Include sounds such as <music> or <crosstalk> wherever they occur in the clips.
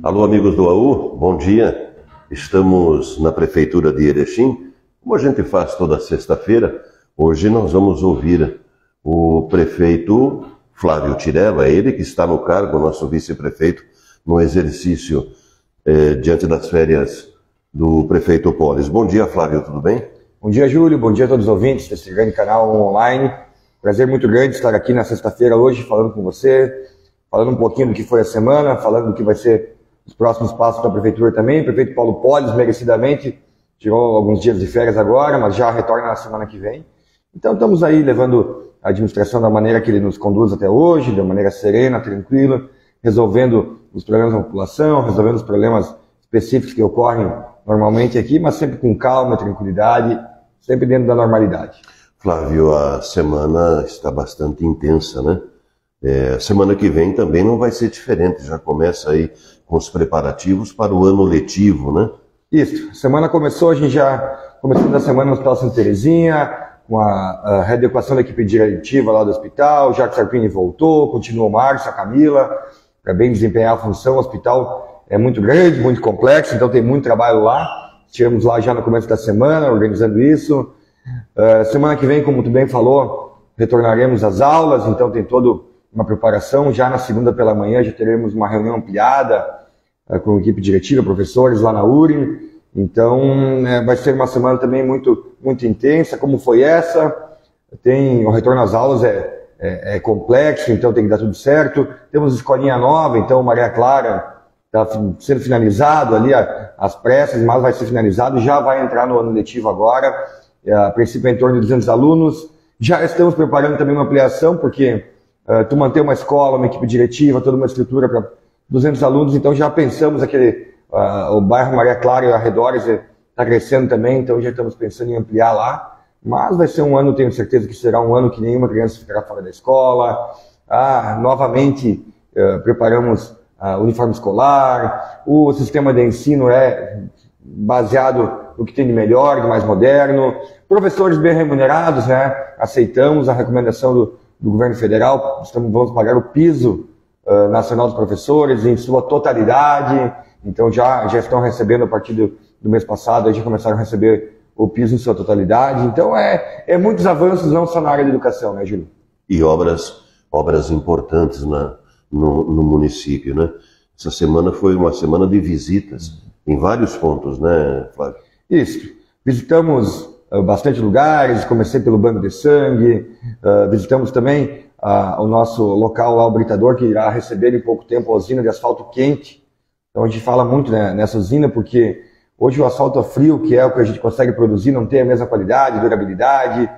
Alô, amigos do AU, bom dia. Estamos na Prefeitura de Erechim. Como a gente faz toda sexta-feira, hoje nós vamos ouvir o prefeito Flávio Tirella, ele que está no cargo, nosso vice-prefeito, no exercício eh, diante das férias do prefeito Polis. Bom dia, Flávio, tudo bem? Bom dia, Júlio. Bom dia a todos os ouvintes desse grande canal online. Prazer muito grande estar aqui na sexta-feira hoje falando com você, falando um pouquinho do que foi a semana, falando do que vai ser os próximos passos da prefeitura também. O prefeito Paulo Polis, merecidamente, tirou alguns dias de férias agora, mas já retorna na semana que vem. Então estamos aí levando a administração da maneira que ele nos conduz até hoje, de maneira serena, tranquila, resolvendo os problemas da população, resolvendo os problemas específicos que ocorrem normalmente aqui, mas sempre com calma, tranquilidade, sempre dentro da normalidade. Flávio, a semana está bastante intensa, né? É, semana que vem também não vai ser diferente, já começa aí com os preparativos para o ano letivo, né? Isso, semana começou, a gente já começando a semana no Hospital Santa Terezinha, com a, a readequação da equipe diretiva lá do hospital, Jacques Sarpini voltou, continuou o Márcio, a Camila, para bem desempenhar a função, o hospital é muito grande, muito complexo, então tem muito trabalho lá, estivemos lá já no começo da semana, organizando isso, Uh, semana que vem, como tu bem falou, retornaremos às aulas, então tem toda uma preparação. Já na segunda pela manhã já teremos uma reunião ampliada uh, com a equipe diretiva, professores lá na URI. Então uh, vai ser uma semana também muito, muito intensa, como foi essa. Tem o retorno às aulas é, é, é complexo, então tem que dar tudo certo. Temos escolinha nova, então Maria Clara está sendo finalizado ali as pressas, mas vai ser finalizado, já vai entrar no ano letivo agora. A princípio é em torno de 200 alunos. Já estamos preparando também uma ampliação, porque uh, tu manter uma escola, uma equipe diretiva, toda uma estrutura para 200 alunos, então já pensamos aquele, uh, o bairro Maria Clara e arredores está crescendo também, então já estamos pensando em ampliar lá. Mas vai ser um ano, tenho certeza que será um ano que nenhuma criança ficará fora da escola. Ah, novamente uh, preparamos uh, uniforme escolar. O sistema de ensino é baseado no que tem de melhor, de mais moderno. Professores bem remunerados, né? Aceitamos a recomendação do, do governo federal, estamos, vamos pagar o piso uh, nacional dos professores em sua totalidade. Então já, já estão recebendo a partir do, do mês passado, já começaram a receber o piso em sua totalidade. Então é, é muitos avanços, não só na área da educação, né, Júlio? E obras, obras importantes na, no, no município, né? Essa semana foi uma semana de visitas em vários pontos, né, Flávio? Isso. Visitamos bastante lugares, comecei pelo Banco de Sangue, uh, visitamos também uh, o nosso local lá, o Britador, que irá receber em pouco tempo a usina de asfalto quente. Então a gente fala muito né, nessa usina porque hoje o asfalto frio, que é o que a gente consegue produzir, não tem a mesma qualidade, durabilidade.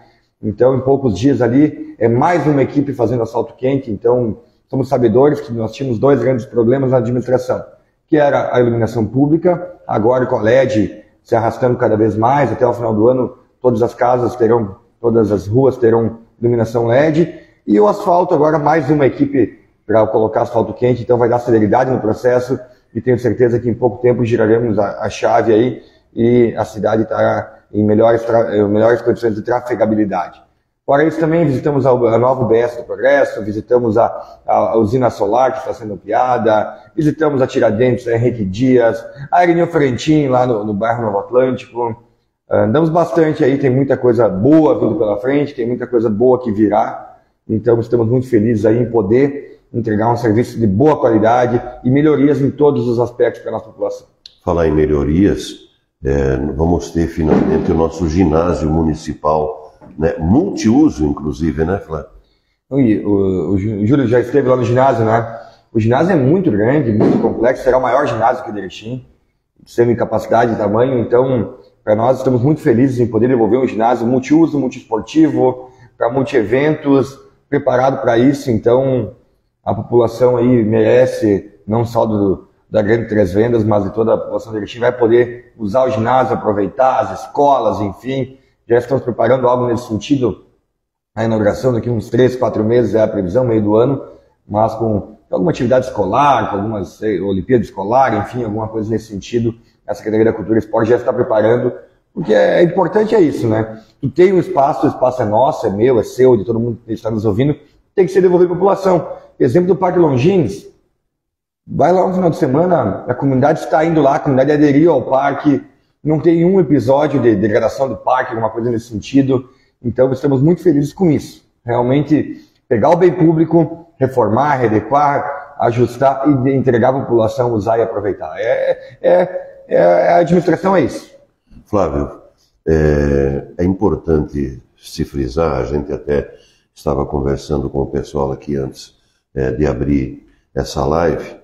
Então, em poucos dias ali, é mais uma equipe fazendo asfalto quente. Então, somos sabedores que nós tínhamos dois grandes problemas na administração, que era a iluminação pública, agora com a LED se arrastando cada vez mais. Até o final do ano, todas as casas terão, todas as ruas terão iluminação LED. E o asfalto, agora mais uma equipe para colocar asfalto quente, então vai dar celeridade no processo e tenho certeza que em pouco tempo giraremos a, a chave aí e a cidade estará em melhores, melhores condições de trafegabilidade. Fora isso, também visitamos a, a nova UBS do Progresso, visitamos a, a, usina solar que está sendo ampliada, visitamos a Tiradentes, a Henrique Dias, a Irineu Florentin, lá no, no bairro Novo Atlântico. Andamos bastante aí, tem muita coisa boa vindo pela frente, tem muita coisa boa que virá. Então estamos muito felizes aí em poder entregar um serviço de boa qualidade e melhorias em todos os aspectos para a nossa população. Falar em melhorias, é, vamos ter finalmente o nosso ginásio municipal né? multiuso, inclusive, né, Flávio? O, o, o, Júlio já esteve lá no ginásio, né? O ginásio é muito grande, muito complexo, será o maior ginásio que o Erechim, sendo em capacidade e tamanho, então, para nós estamos muito felizes em poder desenvolver um ginásio multiuso, multiesportivo, para multi-eventos, preparado para isso, então a população aí merece, não só do, da Grande Três Vendas, mas de toda a população do Erechim, vai poder usar o ginásio, aproveitar as escolas, enfim, já estamos preparando algo nesse sentido. A inauguração daqui uns três, quatro meses é a previsão, meio do ano, mas com alguma atividade escolar, com algumas sei, Olimpíada escolar, enfim, alguma coisa nesse sentido. A Secretaria da Cultura e Esporte já está preparando, porque é, é importante é isso, né? Tu tem um espaço, o espaço é nosso, é meu, é seu, de todo mundo que está nos ouvindo, tem que ser devolvido à população. Exemplo do Parque Longines, Vai lá no final de semana, a comunidade está indo lá, a comunidade aderiu ao parque, não tem um episódio de degradação do parque, alguma coisa nesse sentido. Então, estamos muito felizes com isso. Realmente, pegar o bem público, reformar, readequar, ajustar e entregar à população usar e aproveitar. É, é, é a administração é isso. Flávio, é, é importante se frisar, a gente até estava conversando com o pessoal aqui antes é, de abrir essa live,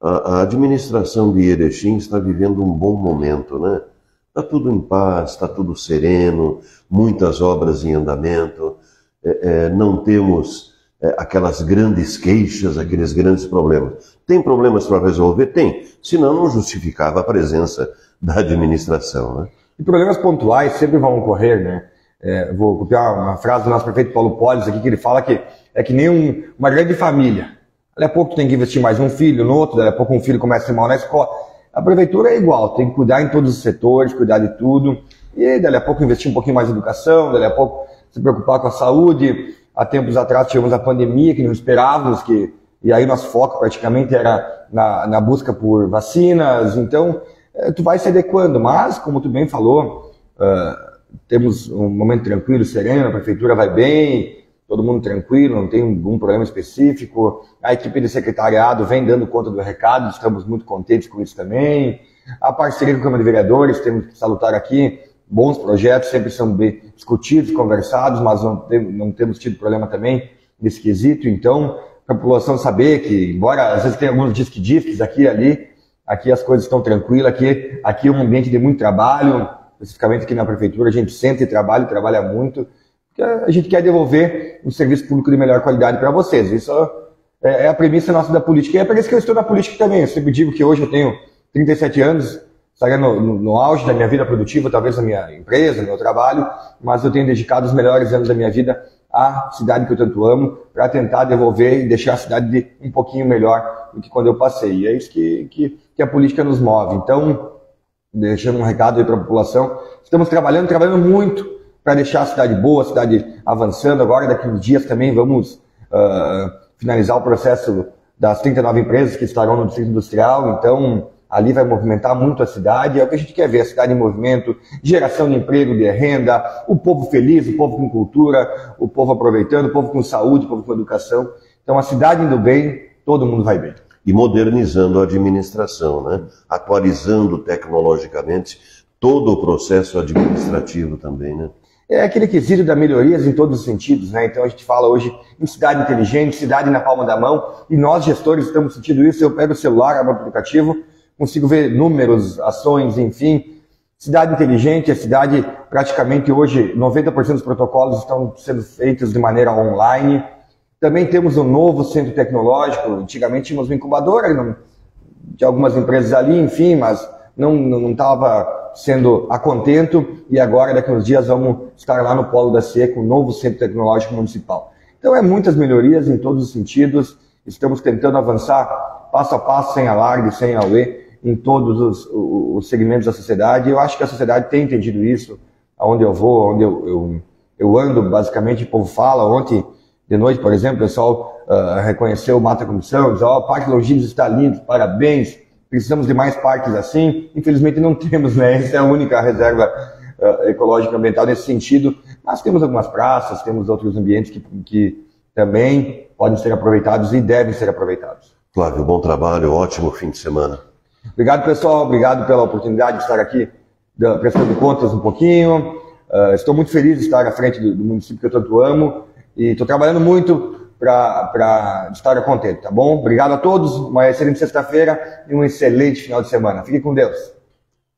a, a, administração de Erechim está vivendo um bom momento, né? Está tudo em paz, está tudo sereno, muitas obras em andamento, é, é, não temos é, aquelas grandes queixas, aqueles grandes problemas. Tem problemas para resolver? Tem. Senão não justificava a presença da administração, né? E problemas pontuais sempre vão ocorrer, né? É, vou copiar uma frase do nosso prefeito Paulo Polis aqui, que ele fala que é que nem um, uma grande família. Daqui a pouco tem que investir mais um filho no outro, daqui a pouco um filho começa a ir mal na escola. A prefeitura é igual, tem que cuidar em todos os setores, cuidar de tudo. E daqui a pouco investir um pouquinho mais em educação, daqui a pouco se preocupar com a saúde. Há tempos atrás tivemos a pandemia que não esperávamos, que, e aí nosso foco praticamente era na, na busca por vacinas. Então, é, tu vai se adequando, mas, como tu bem falou, uh, temos um momento tranquilo, sereno, a prefeitura vai bem, todo mundo tranquilo, não tem algum problema específico. A equipe de secretariado vem dando conta do recado, estamos muito contentes com isso também. A parceria com a Câmara de Vereadores, temos que salutar aqui, bons projetos, sempre são discutidos, conversados, mas não, tem, não temos tido problema também nesse quesito. Então, para a população saber que, embora às vezes tenha alguns disque-disques aqui e ali, aqui as coisas estão tranquilas, aqui, aqui é um ambiente de muito trabalho, especificamente aqui na prefeitura, a gente sente e trabalha, trabalha muito, porque a gente quer devolver um serviço público de melhor qualidade para vocês. Isso é, é a premissa nossa da política. E é por isso que eu estou na política também. Eu sempre digo que hoje eu tenho 37 anos, estaria no, no, no, auge da minha vida produtiva, talvez na minha empresa, no meu trabalho, mas eu tenho dedicado os melhores anos da minha vida à cidade que eu tanto amo, para tentar devolver e deixar a cidade um pouquinho melhor do que quando eu passei. E é isso que, que, que a política nos move. Então, deixando um recado aí para a população. Estamos trabalhando, trabalhando muito para deixar a cidade boa, a cidade avançando. Agora, daqui uns dias também vamos uh, finalizar o processo das 39 empresas que estarão no Distrito Industrial. Então, ali vai movimentar muito a cidade. É o que a gente quer ver, a cidade em movimento, geração de emprego, de renda, o povo feliz, o povo com cultura, o povo aproveitando, o povo com saúde, o povo com educação. Então, a cidade indo bem, todo mundo vai bem e modernizando a administração, né? atualizando tecnologicamente todo o processo administrativo também. Né? É aquele quesito da melhorias em todos os sentidos, né? Então a gente fala hoje em cidade inteligente, cidade na palma da mão, e nós gestores estamos sentindo isso. Eu pego o celular, abro o aplicativo, consigo ver números, ações, enfim. Cidade inteligente, a cidade praticamente hoje 90% dos protocolos estão sendo feitos de maneira online. Também temos um novo centro tecnológico. Antigamente tínhamos uma incubadora de algumas empresas ali, enfim, mas não estava sendo a contento. E agora, daqui a uns dias, vamos estar lá no Polo da com um novo centro tecnológico municipal. Então, é muitas melhorias em todos os sentidos. Estamos tentando avançar passo a passo, sem alarde, sem auê, em todos os, os segmentos da sociedade. Eu acho que a sociedade tem entendido isso, aonde eu vou, aonde eu, eu, eu ando, basicamente, o povo fala. Ontem de noite, por exemplo, o pessoal uh, reconheceu o Mata Comissão, diz, ó, oh, o Parque Longínquos está lindo, parabéns, precisamos de mais parques assim. Infelizmente não <laughs> temos, né? Essa é a única reserva uh, ecológica ambiental nesse sentido. Mas temos algumas praças, temos outros ambientes que, que também podem ser aproveitados e devem ser aproveitados. Flávio, bom trabalho, ótimo fim de semana. Obrigado, pessoal. Obrigado pela oportunidade de estar aqui prestando contas um pouquinho. Uh, estou muito feliz de estar à frente do, do município que eu tanto amo. E estou trabalhando muito para estar contente, tá bom? Obrigado a todos, uma excelente sexta-feira e um excelente final de semana. Fique com Deus.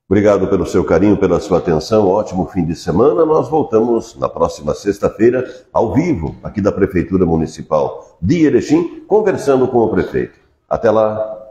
Obrigado pelo seu carinho, pela sua atenção. Ótimo fim de semana. Nós voltamos na próxima sexta-feira, ao vivo, aqui da Prefeitura Municipal de Erechim, conversando com o prefeito. Até lá.